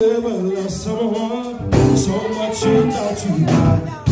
Never loved someone so much you thought you might.